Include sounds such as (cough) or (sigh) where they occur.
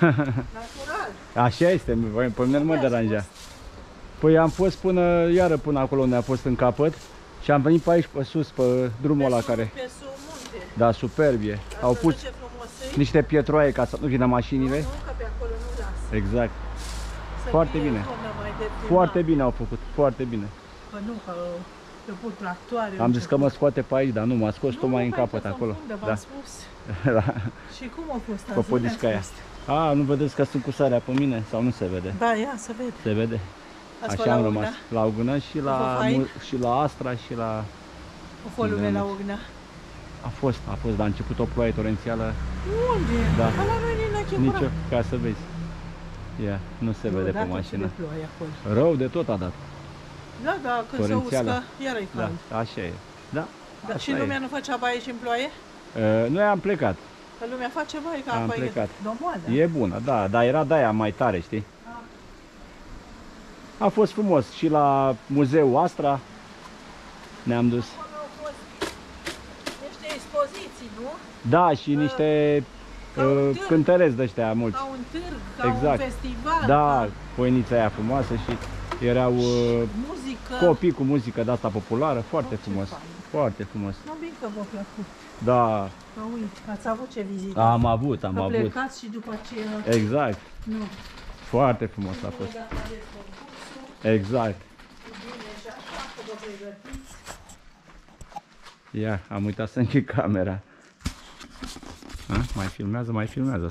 Natural. (laughs) Așa este, voi- pe mine nu mă Unde ați deranja. fost? Păi am fost până, iară până acolo unde a fost în capăt și am venit pe aici, pe sus, pe drumul ăla Pe sub- care, Pe sub munte. da, superbie. Au Ați pus văzut ce frumos e? niște pietroaie ca să nu vină mașinile. Nu, că pe acolo nu lasă. Exact. Să Foarte fie bine. zonă mai de primat. Foarte bine au făcut, foarte bine. Că nu, că că pun tractoare. Am nu zis știu că mă scoate pe aici, dar nu, m-a scos Nu, tot mai nu, în păi, capăt că acolo. confundă, Da. v-am spus. (laughs) da. Și cum a fost azi? Pe podisca Unde aia. ați fost? A, nu vedeți că sunt cu sarea pe mine sau nu se vede? Da, ia să vede. Se vede. Ați Așa fost la am Ugnea? rămas. La Ugnă și la, fost fain? Mu- și la Astra și la... O fost lume Unde la am mers? Ugnea. A fost, a fost, dar a început o ploaie torențială, Unde? Da. Ca la noi din Achecurat. nicio, ca să vezi. Ia, nu se vede pe mașină. De ploaie acolo. Rău de tot a dat. Da, da, când se Torențială. uscă, iar e Da, cald. așa e. Da, Da, și așa lumea e. nu făcea baie și în ploaie? Uh, noi am plecat. Că lumea face baie ca Am apa plecat. e domoală. E bună, da, dar era de aia mai tare, știi? A fost frumos și la muzeul Astra ne-am dus. Acolo au fost niște expoziții, nu? Da, și niște Ca un uh, târg. cântăreți de ăștia mulți. Ca un târg, ca Exact. un festival, Da, ca poienița aia frumoasă și erau uh, muzică. copii cu muzică de asta populară, foarte Oh, ce frumos. fain. Foarte frumos. Nu bine că v-a plăcut. Da, Că uite, ați avut ce vizită. am avut, am Că avut. plecați și după aceea... Exact. Nu. Foarte frumos a fost. Dacă aveți concursul, Exact. bine și așa, că vă pregătiți. Ia, am uitat să închid camera. A, mai filmează, mai filmează.